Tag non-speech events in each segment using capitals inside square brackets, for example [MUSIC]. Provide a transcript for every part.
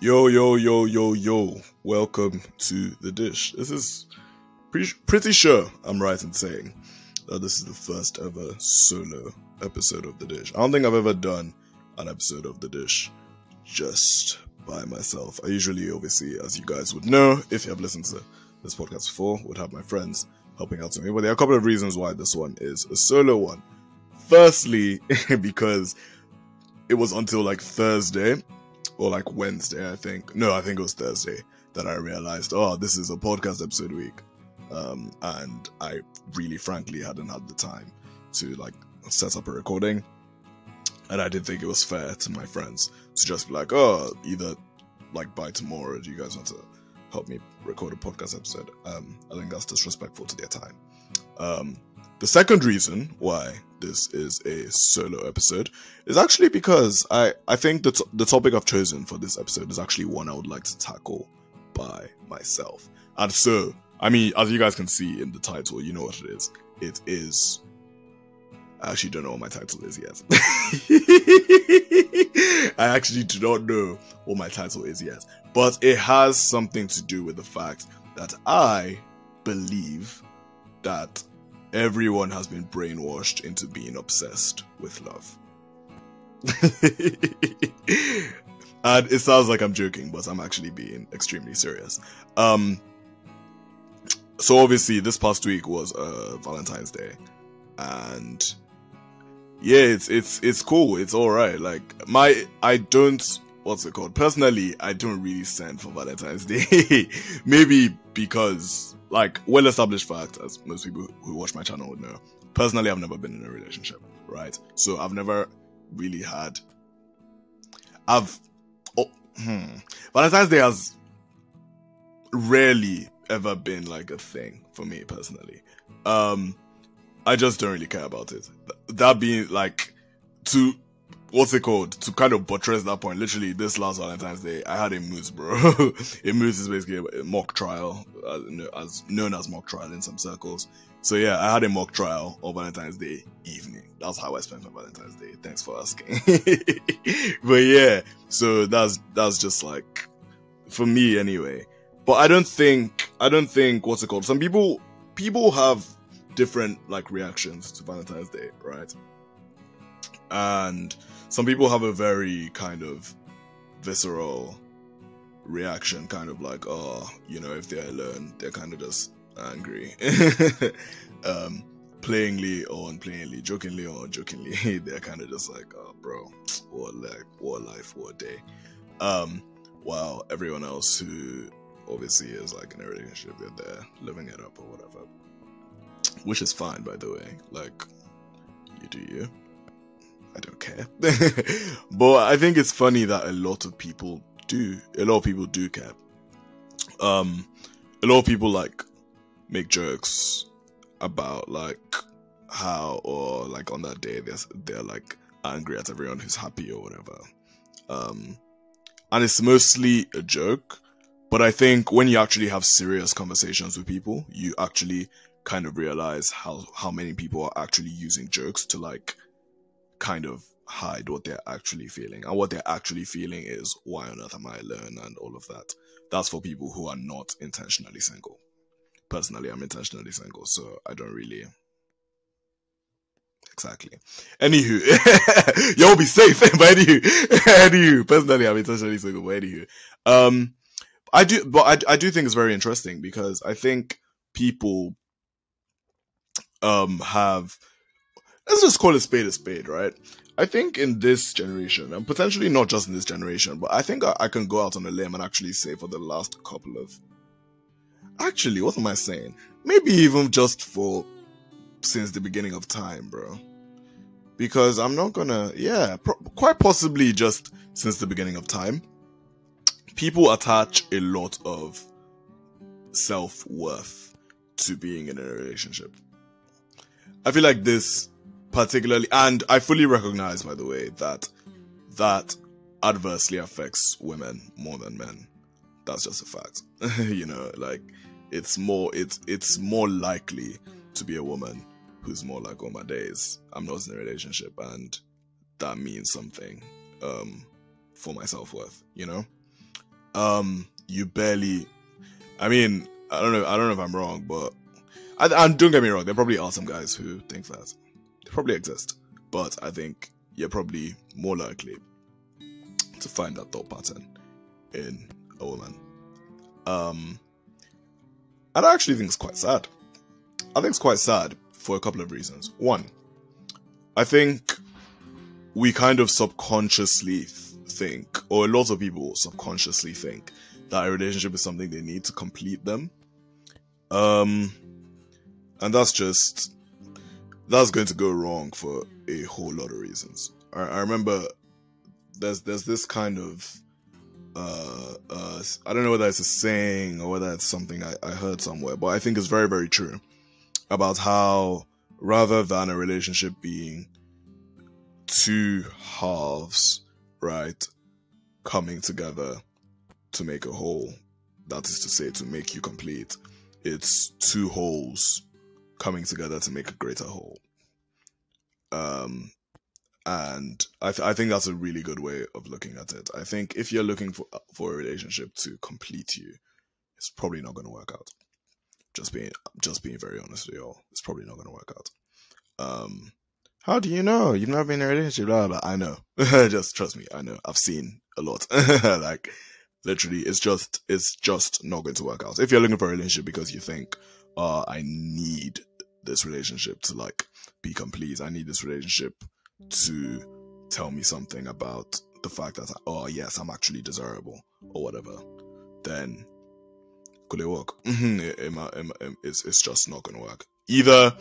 Yo, yo, yo, yo, yo. Welcome to The Dish. This is pretty, pretty sure I'm right in saying that this is the first ever solo episode of The Dish. I don't think I've ever done an episode of The Dish just by myself. I usually, obviously, as you guys would know, if you have listened to this podcast before, would have my friends helping out to me. But there are a couple of reasons why this one is a solo one. Firstly, [LAUGHS] because it was until like Thursday or like Wednesday, I think. No, I think it was Thursday that I realized, oh, this is a podcast episode week. Um, and I really, frankly, hadn't had the time to like set up a recording. And I didn't think it was fair to my friends to just be like, oh, either like by tomorrow, do you guys want to help me record a podcast episode? Um, I think that's disrespectful to their time. Um, the second reason why this is a solo episode is actually because I, I think the, t- the topic I've chosen for this episode is actually one I would like to tackle by myself. And so, I mean, as you guys can see in the title, you know what it is. It is. I actually don't know what my title is yet. [LAUGHS] I actually do not know what my title is yet. But it has something to do with the fact that I believe that everyone has been brainwashed into being obsessed with love. [LAUGHS] and it sounds like I'm joking, but I'm actually being extremely serious. Um, so obviously, this past week was uh, Valentine's Day, and yeah, it's it's it's cool. It's all right. Like my, I don't. What's it called? Personally, I don't really send for Valentine's Day. [LAUGHS] Maybe because like well established fact, as most people who watch my channel would know. Personally, I've never been in a relationship, right? So I've never really had. I've oh, hmm. Valentine's Day has rarely ever been like a thing for me personally. Um, I just don't really care about it. That being like to what's it called? To kind of buttress that point literally this last valentine's day i had a moot bro. [LAUGHS] A moot is basically a mock trial as known as mock trial in some circles. So yeah i had a mock trial on valentine's day evening. That's how i spent my valentine's day. Thanks for asking. [LAUGHS] But yeah so that's that's just like for me anyway. But i don't think i don't think what's it called? Some people people have different like reactions to valentine's day right? And some people have a very kind of visceral reaction, kind of like, oh, you know, if they're alone, they're kind of just angry. [LAUGHS] um, playingly or unplayingly, jokingly or jokingly, [LAUGHS] they're kind of just like, oh, bro, what like, what life, what day. Um, while everyone else who obviously is like in a relationship, they're there living it up or whatever, which is fine, by the way. Like, you do you. I don't care. [LAUGHS] but I think it's funny that a lot of people do. A lot of people do care. Um, a lot of people like make jokes about like how or like on that day they're they're like angry at everyone who's happy or whatever. Um, and it's mostly a joke. But I think when you actually have serious conversations with people, you actually kind of realize how how many people are actually using jokes to like kind of hide what they're actually feeling. And what they're actually feeling is, why on earth am I alone? And all of that. That's for people who are not intentionally single. Personally, I'm intentionally single, so I don't really. Exactly. Anywho, [LAUGHS] you'll be safe. [LAUGHS] but anywho, [LAUGHS] anywho, personally, I'm intentionally single. But anywho, um, I do, but I, I do think it's very interesting because I think people, um, have let's just call a spade a spade, right? I think in this generation, and potentially not just in this generation, but I think I, I, can go out on a limb and actually say for the last couple of. Actually, what am I saying? Maybe even just for since the beginning of time, bro. Because I'm not gonna, yeah, pro- quite possibly just since the beginning of time. People attach a lot of self worth to being in a relationship. I feel like this particularly, and I fully recognize, by the way, that that adversely affects women more than men. That's just a fact. [LAUGHS] you know, like it's more it's it's more likely to be a woman who's more like, oh my days, I'm not in a relationship, and that means something um, for my self worth. You know, um, you barely. I mean, I don't know. I don't know if I'm wrong, but I, and don't get me wrong. There probably are some guys who think that they probably exist, but I think you're probably more likely to find that thought pattern in a woman. Um, and I actually think it's quite sad. I think it's quite sad for a couple of reasons. One, I think we kind of subconsciously think, or a lot of people subconsciously think, that a relationship is something they need to complete them. Um, and that's just that's going to go wrong for a whole lot of reasons. I, I remember there's there's this kind of uh, uh, I don't know whether it's a saying or whether it's something I, I heard somewhere, but I think it's very very true about how rather than a relationship being two halves, right, coming together to make a whole, that is to say, to make you complete, it's two wholes coming together to make a greater whole. Um, and I, th- I think that's a really good way of looking at it. I think if you're looking for for a relationship to complete you, it's probably not going to work out. Just being just being very honest with y'all, it's probably not going to work out. Um, how do you know? You've never been in a relationship, blah, blah. I know. [LAUGHS] just trust me, I know. I've seen a lot. [LAUGHS] like literally, it's just it's just not going to work out. If you're looking for a relationship because you think, uh, I need this relationship to like be complete. I need this relationship to tell me something about the fact that oh yes, I'm actually desirable or whatever. Then could it work? Mm-hmm. it, it, it, it's it's just not going to work. Either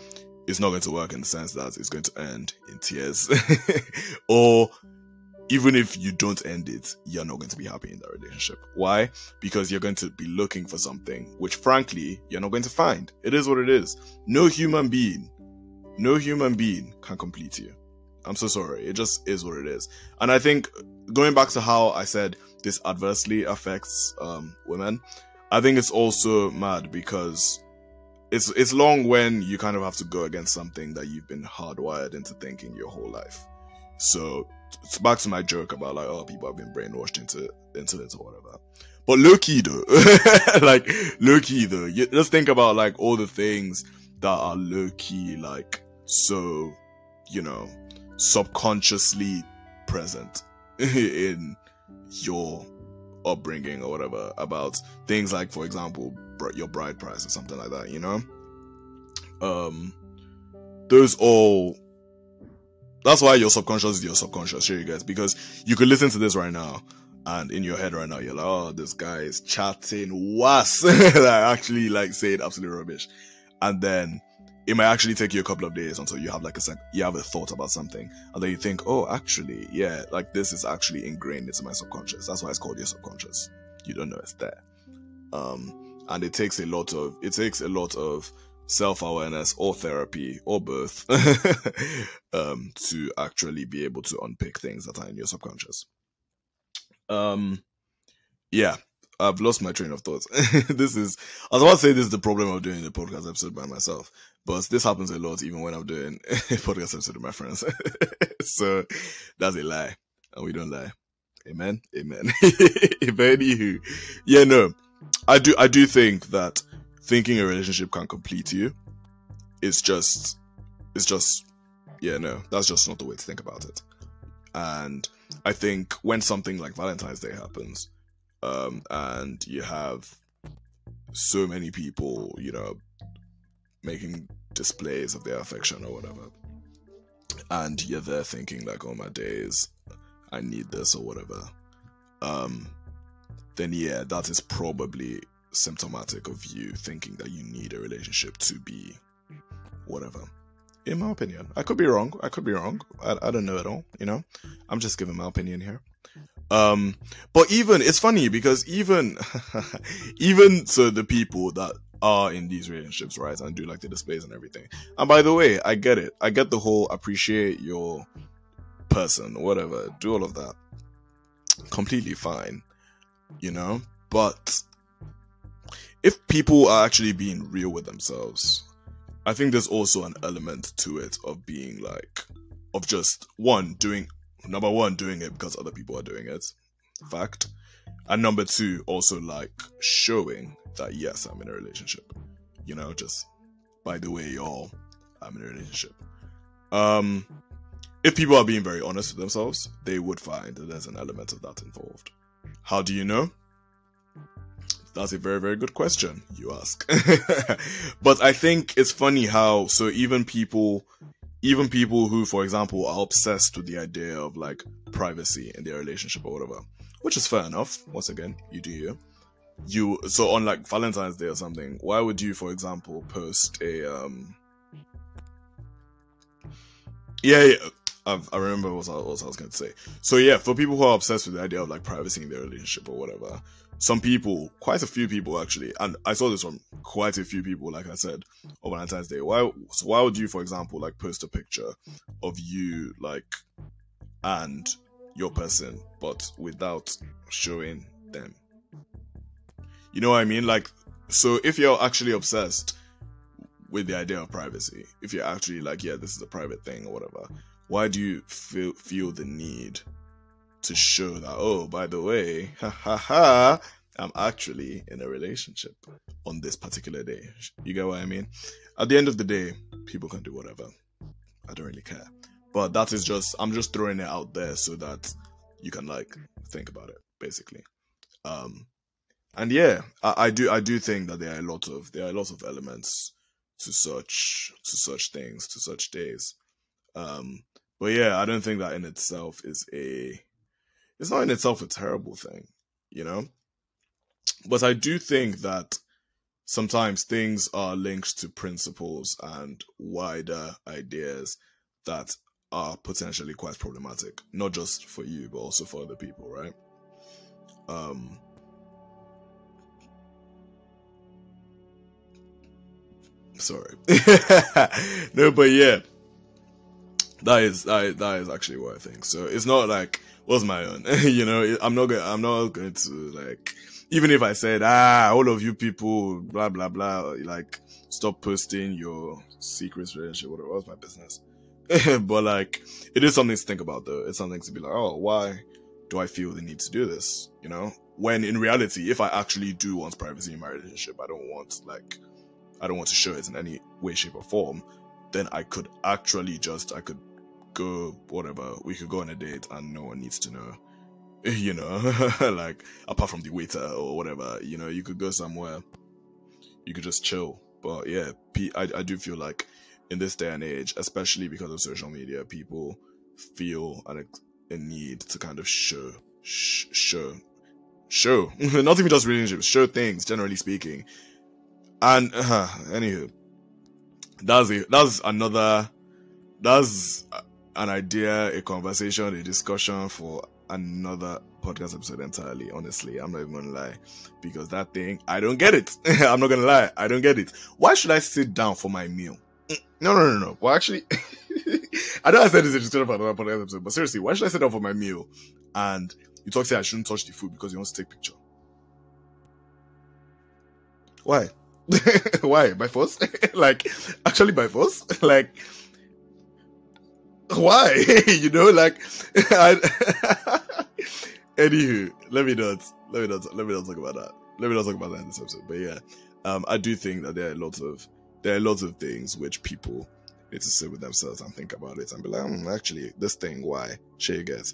it's not going to work in the sense that it's going to end in tears, [LAUGHS] or even if you don't end it, you're not going to be happy in that relationship. Why? Because you're going to be looking for something which, frankly, you're not going to find. It is what it is. No human being, no human being can complete you. I'm so sorry. It just is what it is. And I think going back to how I said this adversely affects um, women, I think it's also mad because it's it's long when you kind of have to go against something that you've been hardwired into thinking your whole life. So back to my joke about like, oh, people have been brainwashed into into this or whatever. But low though, [LAUGHS] like low though, you just think about like all the things that are low key, like so, you know, subconsciously present [LAUGHS] in your upbringing or whatever about things like, for example, your bride price or something like that. You know, um, those all that's why your subconscious is your subconscious, sure you guys, because you could listen to this right now and in your head right now, you're like, oh, this guy is chatting was [LAUGHS] like actually like saying absolute rubbish. And then it might actually take you a couple of days until you have like a sec you have a thought about something. And then you think, oh, actually, yeah, like this is actually ingrained into my subconscious. That's why it's called your subconscious. You don't know it's there. Um, and it takes a lot of it takes a lot of self awareness or therapy or both [LAUGHS] um, to actually be able to unpick things that are in your subconscious. Um, yeah, I've lost my train of thought. [LAUGHS] this is, I was about to say this is the problem of doing the podcast episode by myself, but this happens a lot even when I'm doing [LAUGHS] a podcast episode with my friends. so that's a lie, and we don't lie. Amen. Amen. if anywho, yeah, no, I do, I do think that thinking a relationship can complete you it's just it's just yeah no that's just not the way to think about it. And i think when something like valentine's day happens um and you have so many people you know making displays of their affection or whatever and you're there thinking like oh my days i need this or whatever um then yeah that is probably symptomatic of you thinking that you need a relationship to be whatever. In my opinion, I could be wrong. I could be wrong. I, I don't know at all. You know, I'm just giving my opinion here. Um, but even it's funny because even [LAUGHS] even so, the people that are in these relationships, right, and do like the displays and everything. And by the way, I get it. I get the whole appreciate your person, whatever. Do all of that. Completely fine, you know. But if people are actually being real with themselves, I think there's also an element to it of being like, of just one, doing, number one, doing it because other people are doing it. Fact. And number two, also like showing that yes, I'm in a relationship. You know, just by the way, y'all, I'm in a relationship. Um, if people are being very honest with themselves, they would find that there's an element of that involved. How do you know? That's a very, very good question, you ask. [LAUGHS] but I think it's funny how, so even people, even people who, for example, are obsessed with the idea of like privacy in their relationship or whatever, which is fair enough. Once again, you do you. You, so on like Valentine's Day or something, why would you, for example, post a, um, yeah, yeah. I've, i remember what I, what I was going to say. So yeah, for people who are obsessed with the idea of like privacy in their relationship or whatever, some people, quite a few people actually, and I saw this from quite a few people, like I said, on Valentine's Day. Why? So why would you, for example, like post a picture of you like and your person, but without showing them? You know what I mean? Like, so if you're actually obsessed with the idea of privacy, if you're actually like, yeah, this is a private thing or whatever, why do you feel feel the need to show that oh by the way [LAUGHS] ha ha ha i'm actually in a relationship on this particular day. You get what i mean? At the end of the day people can do whatever. I don't really care. But that is just i'm just throwing it out there so that you can like think about it basically. Um and yeah I, I do i do think that there are a lot of there are a lot of elements to such to such things to such days. Um but yeah, I don't think that in itself is a it's not in itself a terrible thing, you know? But I do think that sometimes things are linked to principles and wider ideas that are potentially quite problematic, not just for you, but also for other people, right? Um, sorry. [LAUGHS] no, but yeah, that is that, that is actually what I think. So it's not like what's my own, [LAUGHS] you know. I'm not going. I'm not going to like even if I said ah all of you people blah blah blah like stop posting your secrets relationship whatever. was my business? [LAUGHS] but like it is something to think about though. It's something to be like oh why do I feel the need to do this? You know, when in reality, if I actually do want privacy in my relationship, I don't want like I don't want to show it in any way, shape, or form then I could actually just I could go whatever we could go on a date and no one needs to know. [LAUGHS] You know [LAUGHS] like apart from the waiter or whatever you know you could go somewhere you could just chill. But yeah I, I do feel like in this day and age especially because of social media people feel an, a need to kind of show sh- show show. [LAUGHS] Not even just relationships show things generally speaking. And uh, anywho that's it. that's another that's an idea, a conversation, a discussion for another podcast episode entirely. Honestly, I'm not even gonna lie because that thing I don't get it. [LAUGHS] I'm not gonna lie, I don't get it. Why should I sit down for my meal? Mm, no, no, no, no. Well, actually, [LAUGHS] I know I said this in discussion for another podcast episode, but seriously, why should I sit down for my meal and you talk say I shouldn't touch the food because you want to take picture? Why? [LAUGHS] why by force like actually by force like why? [LAUGHS] You know like [LAUGHS] I, [LAUGHS] anywho let me not let me not let me not talk about that. Let me not talk about that in this episode. But yeah um i do think that there are lots of there are lots of things which people need to sit with themselves and think about it and be like mm, actually this thing why? You get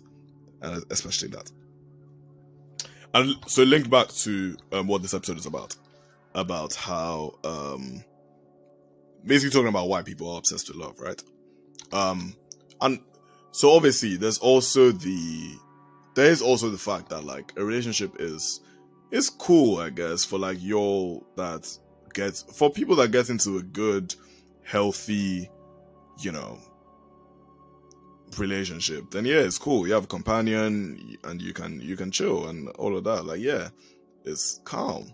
and especially that. And so link back to um, what this episode is about about how um basically talking about why people are obsessed with love, right? Um and so obviously there's also the there is also the fact that like a relationship is is cool, I guess, for like y'all that get for people that get into a good, healthy, you know, relationship, then yeah, it's cool. You have a companion and you can you can chill and all of that. Like, yeah, it's calm.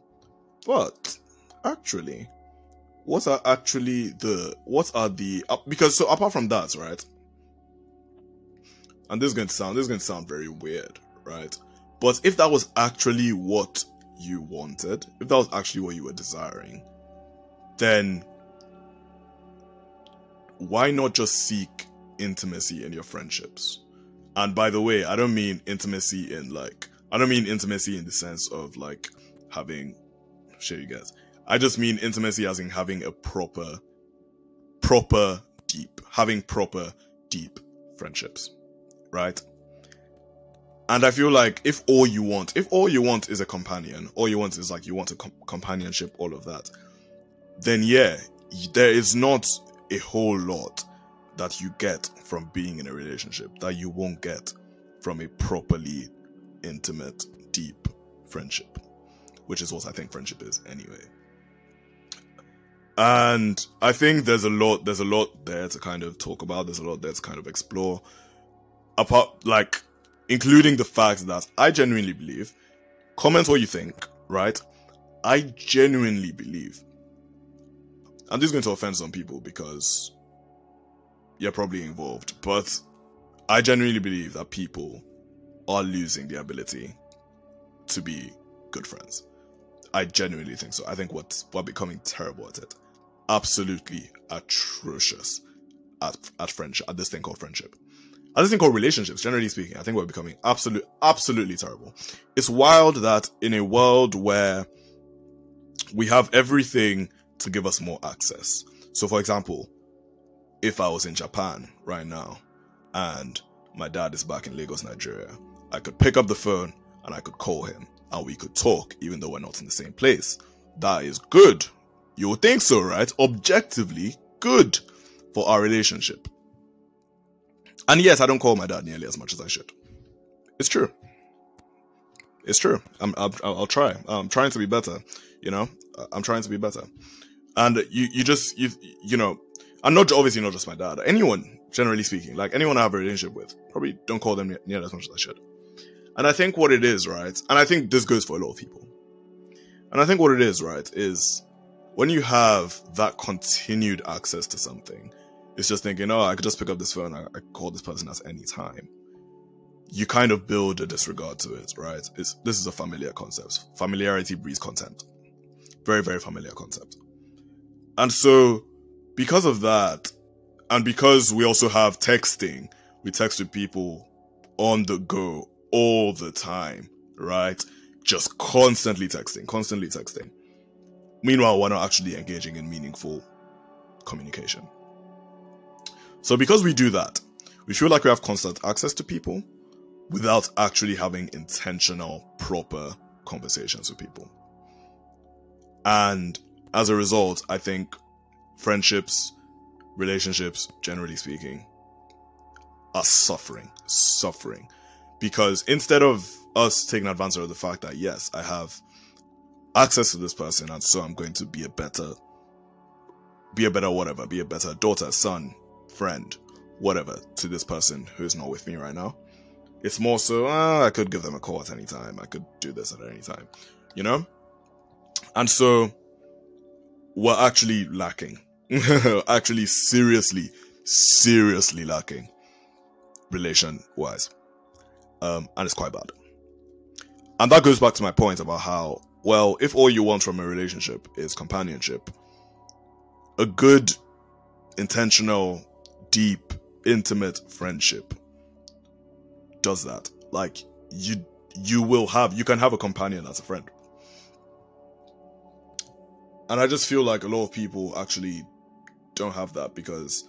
But actually, what are actually the what are the uh, because so apart from that, right? And this is going to sound this is going to sound very weird, right? But if that was actually what you wanted, if that was actually what you were desiring, then why not just seek intimacy in your friendships? And by the way, I don't mean intimacy in like I don't mean intimacy in the sense of like having, show you guys. I just mean intimacy as in having a proper, proper deep, having proper deep friendships, right? And I feel like if all you want, if all you want is a companion, all you want is like you want a com- companionship, all of that, then yeah, there is not a whole lot that you get from being in a relationship that you won't get from a properly intimate, deep friendship, which is what I think friendship is anyway. And I think there's a lot, there's a lot there to kind of talk about. There's a lot there to kind of explore. Apart, like, including the fact that I genuinely believe, comment what you think, right? I genuinely believe, I'm just going to offend some people because you're probably involved, but I genuinely believe that people are losing the ability to be good friends. I genuinely think so. I think what we're becoming terrible at it. Absolutely atrocious at at friendship at this thing called friendship. At this thing called relationships, generally speaking, I think we're becoming absolute absolutely terrible. It's wild that in a world where we have everything to give us more access. So for example, if I was in Japan right now and my dad is back in Lagos, Nigeria, I could pick up the phone and I could call him and we could talk even though we're not in the same place. That is good. You would think so, right? Objectively good for our relationship. And yes, I don't call my dad nearly as much as I should. It's true. It's true. I'm, I'll, I'll try. I'm trying to be better. You know, I'm trying to be better. And you, you just, you, you know, and not obviously not just my dad. Anyone, generally speaking, like anyone I have a relationship with, probably don't call them near as much as I should. And I think what it is, right? And I think this goes for a lot of people. And I think what it is, right, is when you have that continued access to something, it's just thinking, oh, I could just pick up this phone, I, I call this person at any time. You kind of build a disregard to it, right? It's, this is a familiar concept. Familiarity breeds contempt. Very, very familiar concept. And so because of that, and because we also have texting, we text with people on the go all the time, right? Just constantly texting, constantly texting. Meanwhile, we're not actually engaging in meaningful communication. So because we do that, we feel like we have constant access to people without actually having intentional, proper conversations with people. And as a result, I think friendships, relationships, generally speaking, are suffering, suffering. Because instead of us taking advantage of the fact that, yes, I have access to this person, and so I'm going to be a better, be a better whatever, be a better daughter, son, friend, whatever to this person who's not with me right now. It's more so, ah, I could give them a call at any time. I could do this at any time, you know? And so we're actually lacking [LAUGHS] actually seriously, seriously lacking relation wise. Um, and it's quite bad. And that goes back to my point about how, well, if all you want from a relationship is companionship, a good, intentional, deep, intimate friendship does that. Like, you, you will have, you can have a companion as a friend. And I just feel like a lot of people actually don't have that because,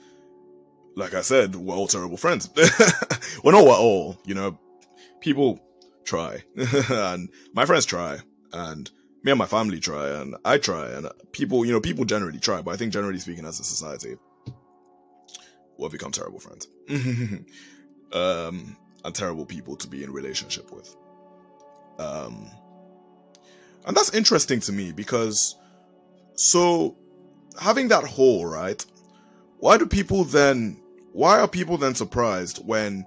like I said, we're all terrible friends. [LAUGHS] well, not we're all, you know, people try [LAUGHS] and my friends try and me and my family try and I try and people, you know, people generally try, but I think generally speaking as a society, we've become terrible friends. [LAUGHS] um, and terrible people to be in relationship with. Um, and that's interesting to me because so having that hole, right? Why do people then, why are people then surprised when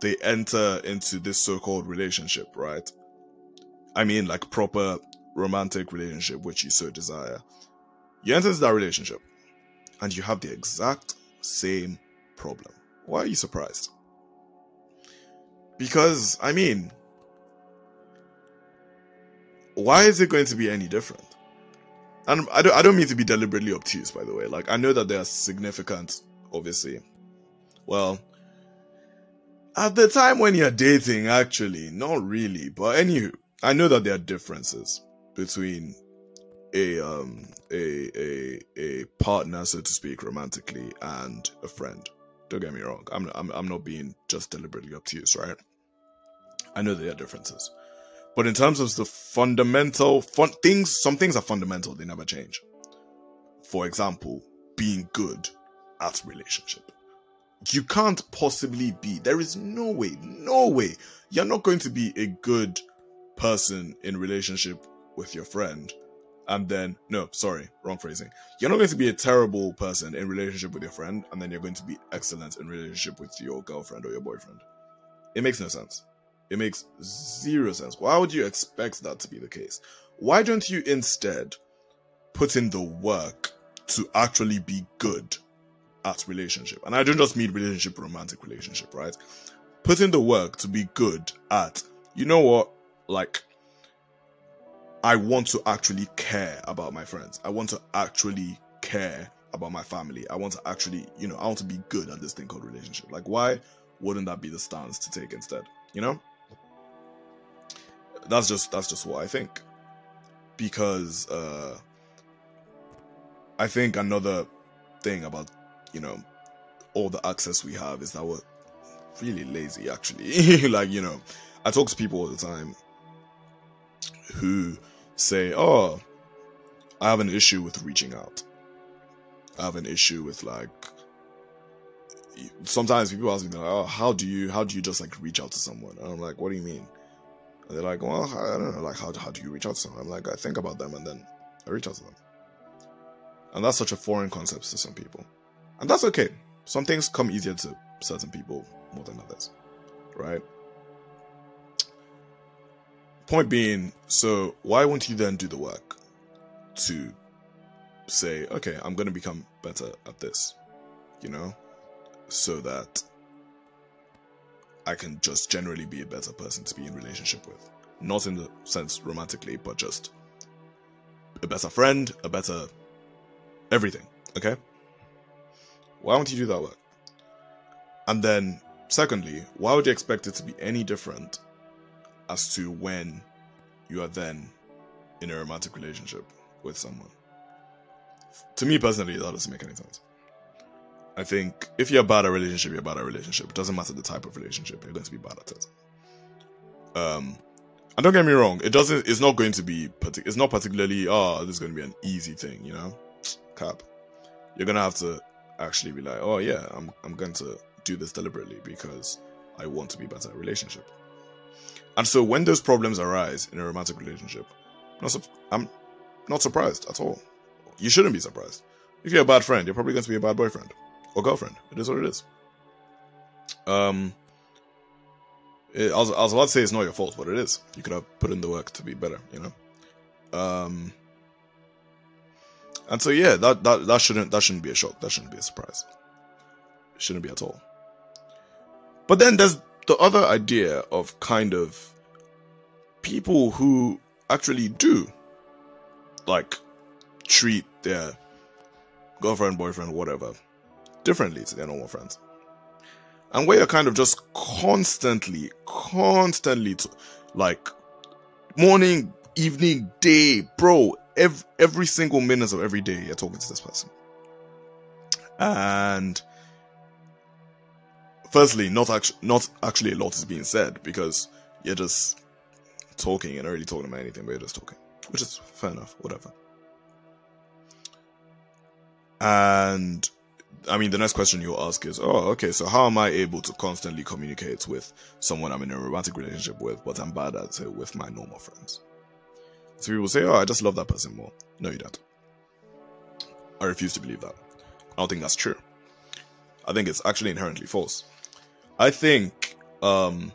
they enter into this so-called relationship, right? I mean, like proper romantic relationship, which you so desire. You enter into that relationship and you have the exact same problem. Why are you surprised? Because, I mean, why is it going to be any different? and I don't, I don't mean to be deliberately obtuse, by the way. Like, I know that they are significant, obviously. Well, At the time when you're dating, actually, not really. But anywho, I know that there are differences between a um a a a partner, so to speak, romantically, and a friend. Don't get me wrong. I'm I'm I'm not being just deliberately obtuse, right? I know there are differences, but in terms of the fundamental fun things, some things are fundamental. They never change. For example, being good at relationship. You can't possibly be. There is no way, no way. You're not going to be a good person in relationship with your friend and then no sorry wrong phrasing. You're not going to be a terrible person in relationship with your friend and then you're going to be excellent in relationship with your girlfriend or your boyfriend. It makes no sense. It makes zero sense. Why would you expect that to be the case? Why don't you instead put in the work to actually be good at relationship? And i don't just mean relationship romantic relationship right? Put in the work to be good at you know what like I want to actually care about my friends. I want to actually care about my family. I want to actually, you know, I want to be good at this thing called relationship. Like, why wouldn't that be the stance to take instead? You know? That's just that's just what I think. Because uh I think another thing about, you know, all the access we have is that we're really lazy actually. [LAUGHS] like, you know, I talk to people all the time who say, oh, I have an issue with reaching out. I have an issue with like sometimes people ask me like, oh, how do you how do you just like reach out to someone? And I'm like, what do you mean? And they're like, well, I don't know, like how how do you reach out to someone? I'm like, I think about them and then I reach out to them. And that's such a foreign concept to some people. And that's okay. Some things come easier to certain people more than others. Right? Point being, so why won't you then do the work to say, okay, I'm going to become better at this, you know, so that I can just generally be a better person to be in relationship with. Not in the sense romantically, but just a better friend, a better everything, okay? Why won't you do that work? And then, secondly, why would you expect it to be any different as to when you are then in a romantic relationship with someone. To me personally, that doesn't make any sense. I think if you're bad at a relationship, you're bad at a relationship. It doesn't matter the type of relationship, you're going to be bad at it. Um, and don't get me wrong, it doesn't. It's not going to be. Partic- it's not particularly. Oh, this is going to be an easy thing, you know. Cap. You're gonna have to actually be like, oh yeah, I'm I'm going to do this deliberately because I want to be better at relationship. And so when those problems arise in a romantic relationship, I'm not, I'm not surprised at all. You shouldn't be surprised. If you're a bad friend, you're probably going to be a bad boyfriend or girlfriend. It is what it is. Um, it, I, was, I was about to say it's not your fault, but it is. You could have put in the work to be better, you know. Um, and so yeah, that that that shouldn't that shouldn't be a shock. That shouldn't be a surprise. It shouldn't be at all. But then there's the other idea of kind of people who actually do like treat their girlfriend, boyfriend, whatever differently to their normal friends. And where you're kind of just constantly, constantly, like morning, evening, day, bro, every, every single minute of every day, you're talking to this person. And firstly, not actually, not actually a lot is being said because you're just talking and not really talking about anything, but you're just talking, which is fair enough, whatever. And I mean, the next question you'll ask is, oh, okay, so how am I able to constantly communicate with someone I'm in a romantic relationship with, but I'm bad at it with my normal friends? So people say, oh, I just love that person more. No, you don't. I refuse to believe that. I don't think that's true. I think it's actually inherently false. I think um,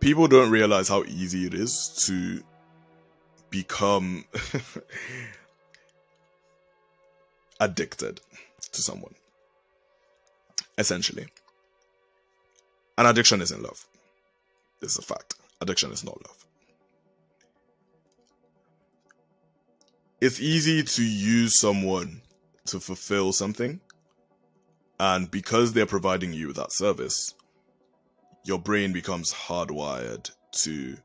people don't realize how easy it is to become [LAUGHS] addicted to someone. Essentially. An addiction isn't love. This is a fact. Addiction is not love. It's easy to use someone to fulfill something and because they're providing you that service, your brain becomes hardwired to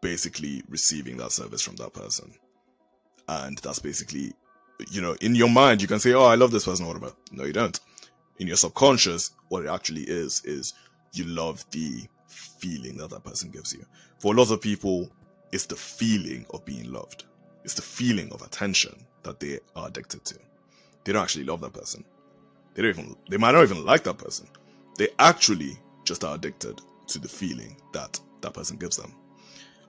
basically receiving that service from that person. And that's basically, you know, in your mind, you can say, Oh, I love this person, or whatever. No, you don't. In your subconscious, what it actually is, is you love the feeling that that person gives you. For a lot of people, it's the feeling of being loved. It's the feeling of attention that they are addicted to. They don't actually love that person. They don't even, they might not even like that person. They actually just are addicted to the feeling that that person gives them.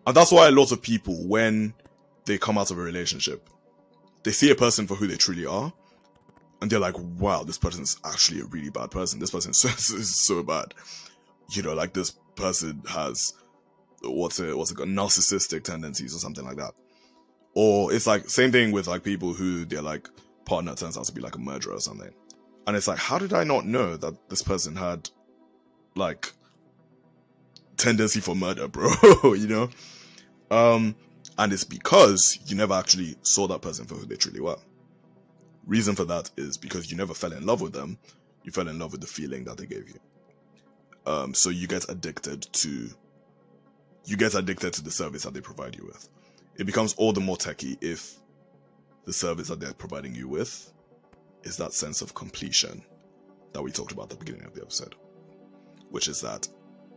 And that's why a lot of people, when they come out of a relationship, they see a person for who they truly are. And they're like, wow, this person is actually a really bad person. This person [LAUGHS] is so, so bad. You know, like this person has what's it, what's it called, narcissistic tendencies or something like that. Or it's like, same thing with like people who their like partner turns out to be like a murderer or something. And it's like, how did I not know that this person had like tendency for murder, bro? [LAUGHS] you know? Um, and it's because you never actually saw that person for who they truly were. Reason for that is because you never fell in love with them. You fell in love with the feeling that they gave you. Um, so you get addicted to, you get addicted to the service that they provide you with. It becomes all the more techy if the service that they're providing you with is that sense of completion that we talked about at the beginning of the episode, which is that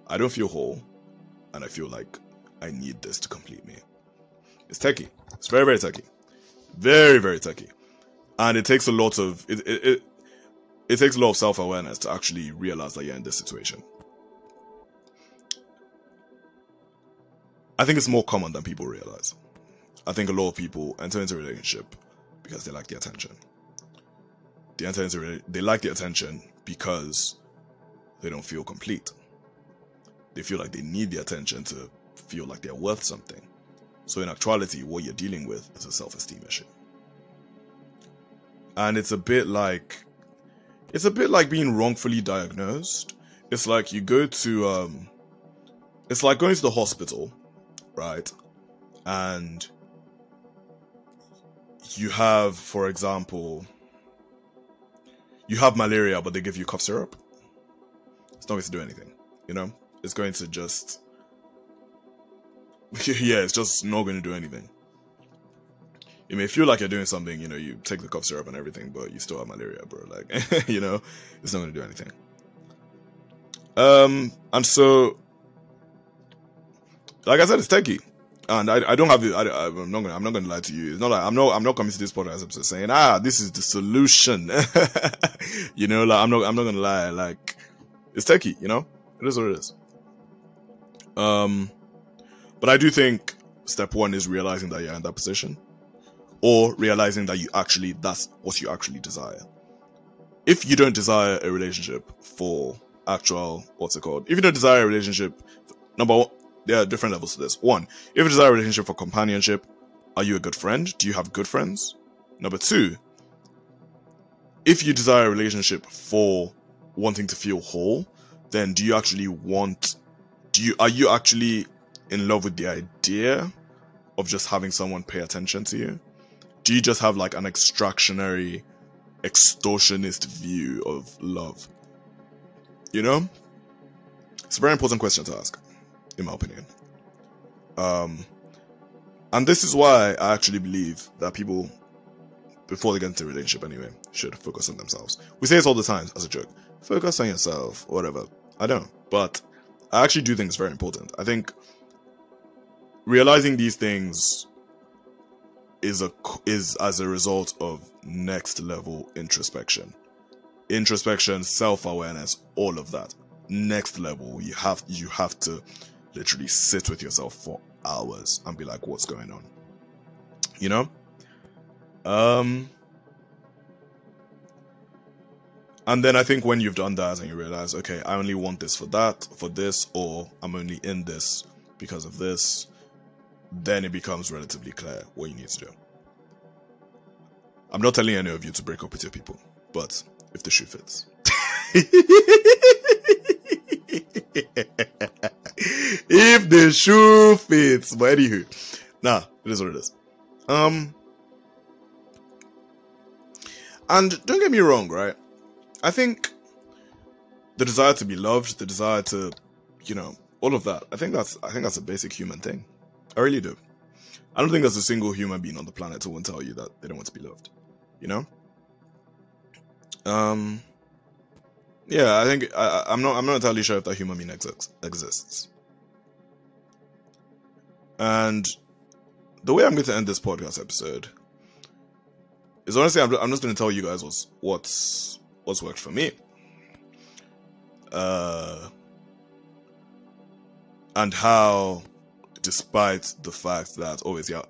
I don't feel whole and I feel like I need this to complete me. It's techy. It's very, very techy. Very, very techy. And it takes a lot of, it, it, it, it takes a lot of self awareness to actually realize that you're in this situation. I think it's more common than people realize. I think a lot of people enter into a relationship because they like the attention. Enter into they like the attention because they don't feel complete. They feel like they need the attention to feel like they're worth something. So in actuality, what you're dealing with is a self-esteem issue. And it's a bit like it's a bit like being wrongfully diagnosed. It's like you go to um it's like going to the hospital, right? And you have, for example, you have malaria, but they give you cough syrup. It's not going to do anything, you know? It's going to just. [LAUGHS] yeah, it's just not going to do anything. You may feel like you're doing something, you know, you take the cough syrup and everything, but you still have malaria, bro. Like, [LAUGHS] you know, it's not going to do anything. Um, and so, like I said, it's techy and I, I don't have it. I, am not gonna I'm not gonna lie to you. It's not like I'm not I'm not coming to this podcast episode saying ah this is the solution. [LAUGHS] you know, like I'm not I'm not gonna lie. Like it's techie. You know, it is what it is. Um, but I do think step one is realizing that you're in that position, or realizing that you actually that's what you actually desire. If you don't desire a relationship for actual what's it called? If you don't desire a relationship, number one there are different levels to this. One, if you desire a relationship for companionship, are you a good friend? Do you have good friends? Number two, if you desire a relationship for wanting to feel whole, then do you actually want do you are you actually in love with the idea of just having someone pay attention to you? Do you just have like an extractionary extortionist view of love? You know? It's a very important question to ask in my opinion. Um, and this is why I actually believe that people, before they get into a relationship anyway, should focus on themselves. We say this all the time as a joke. Focus on yourself, whatever. I don't, but I actually do think it's very important. I think realizing these things is a is as a result of next level introspection, introspection, self awareness, all of that. Next level, you have you have to literally sit with yourself for hours and be like, what's going on? You know? Um, and then I think when you've done that and you realize, okay, I only want this for that, for this, or I'm only in this because of this, then it becomes relatively clear what you need to do. I'm not telling any of you to break up with your people, but if the shoe fits. [LAUGHS] if the shoe fits. But anywho, nah, it is what it is. Um, and don't get me wrong, right? I think the desire to be loved, the desire to you know, all of that. I think that's I think that's a basic human thing. I really do. I don't think there's a single human being on the planet who won't tell you that they don't want to be loved. You know? Um yeah, I think I, I'm not. I'm not entirely sure if that human being exists. And the way I'm going to end this podcast episode is honestly, I'm, I'm just going to tell you guys what's what's what's worked for me. Uh, and how, despite the fact that obviously I,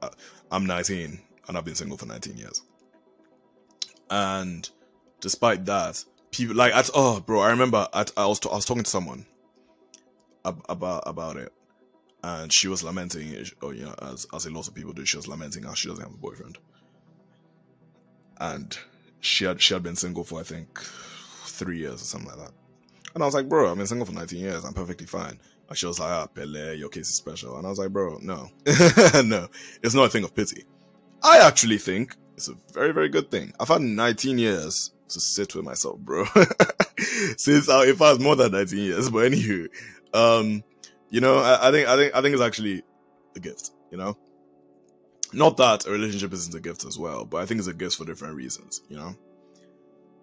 I'm 19 and I've been single for 19 years, and despite that, people like at oh bro i remember at, i was i was talking to someone ab- about about it and she was lamenting oh you know as as a lot of people do. She was lamenting how she doesn't have a boyfriend. And she had she had been single for i think three years or something like that. And i was like bro i've been single for 19 years. I'm perfectly fine. And she was like ah pele your case is special. And i was like bro no. [LAUGHS] No. It's not a thing of pity. I actually think it's a very very good thing. I've had 19 years to sit with myself, bro. [LAUGHS] Since I, if I was more than 19 years, but anywho, um, you know, I, I think, I think, I think it's actually a gift, you know? Not that a relationship isn't a gift as well, but I think it's a gift for different reasons, you know?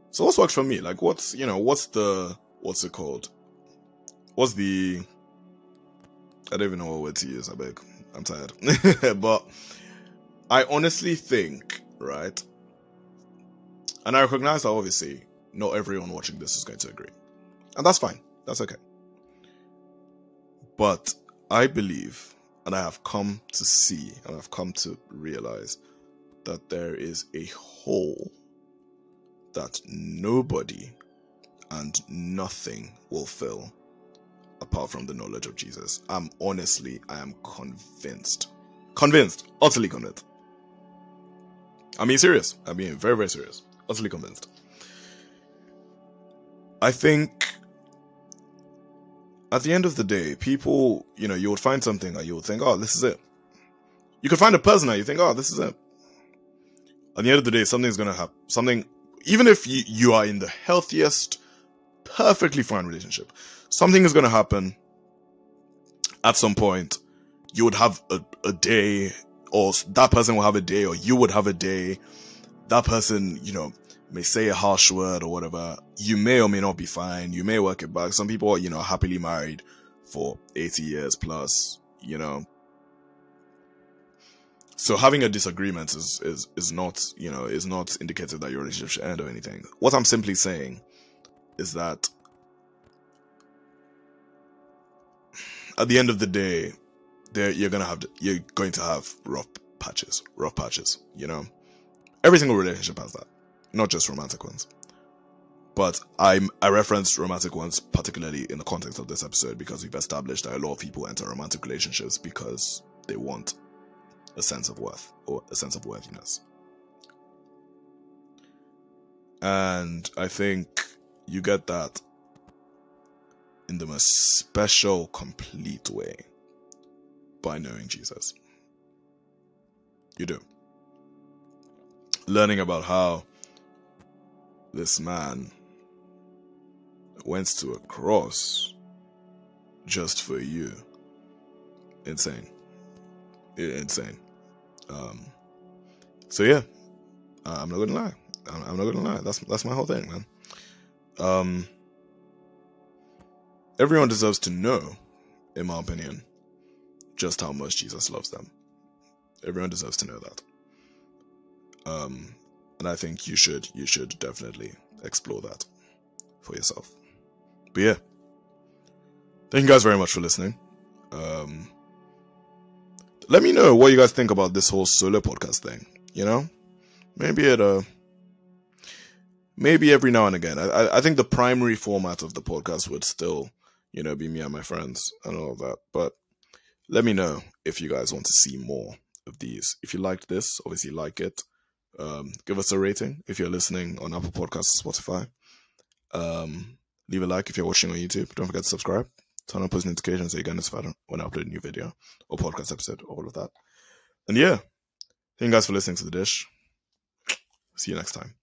So what's worked for me? Like what's, you know, what's the, what's it called? What's the, I don't even know what word to use, I beg. I'm tired. [LAUGHS] but I honestly think, right, and I recognize that obviously not everyone watching this is going to agree. And that's fine. That's okay. But I believe, and I have come to see, and I've come to realize that there is a hole that nobody and nothing will fill apart from the knowledge of Jesus. I'm honestly, I am convinced. Convinced. Utterly convinced. I mean, serious. I mean, very, very serious utterly convinced. I think at the end of the day, people, you know, you would find something that you would think, oh, this is it. You could find a person that you think, oh, this is it. At the end of the day, something's gonna happen. Something, even if you, you are in the healthiest, perfectly fine relationship, something is gonna happen at some point. You would have a, a day, or that person will have a day, or you would have a day that person, you know, may say a harsh word or whatever. You may or may not be fine. You may work it back. Some people are, you know, happily married for 80 years plus, you know. So having a disagreement is, is, is not, you know, is not indicative that your relationship should end or anything. What I'm simply saying is that at the end of the day, there you're gonna have you're going to have rough patches, rough patches, you know. Every single relationship has that, not just romantic ones. But I'm I referenced romantic ones particularly in the context of this episode because we've established that a lot of people enter romantic relationships because they want a sense of worth or a sense of worthiness. And I think you get that in the most special, complete way by knowing Jesus. You do learning about how this man went to a cross just for you. Insane. Insane. Um, so yeah, I'm not gonna lie. I'm, not gonna lie. That's that's my whole thing, man. Um, everyone deserves to know, in my opinion, just how much Jesus loves them. Everyone deserves to know that. Um, and I think you should you should definitely explore that for yourself. But yeah, thank you guys very much for listening. Um, let me know what you guys think about this whole solo podcast thing. You know, maybe it uh, maybe every now and again. I I think the primary format of the podcast would still, you know, be me and my friends and all of that. But let me know if you guys want to see more of these. If you liked this, obviously like it. Um, give us a rating if you're listening on Apple Podcasts, Spotify. Um, leave a like if you're watching on YouTube. Don't forget to subscribe. Turn on post notifications so you get notified when I upload a new video or podcast episode, or all of that. And yeah, thank you guys for listening to the dish. See you next time.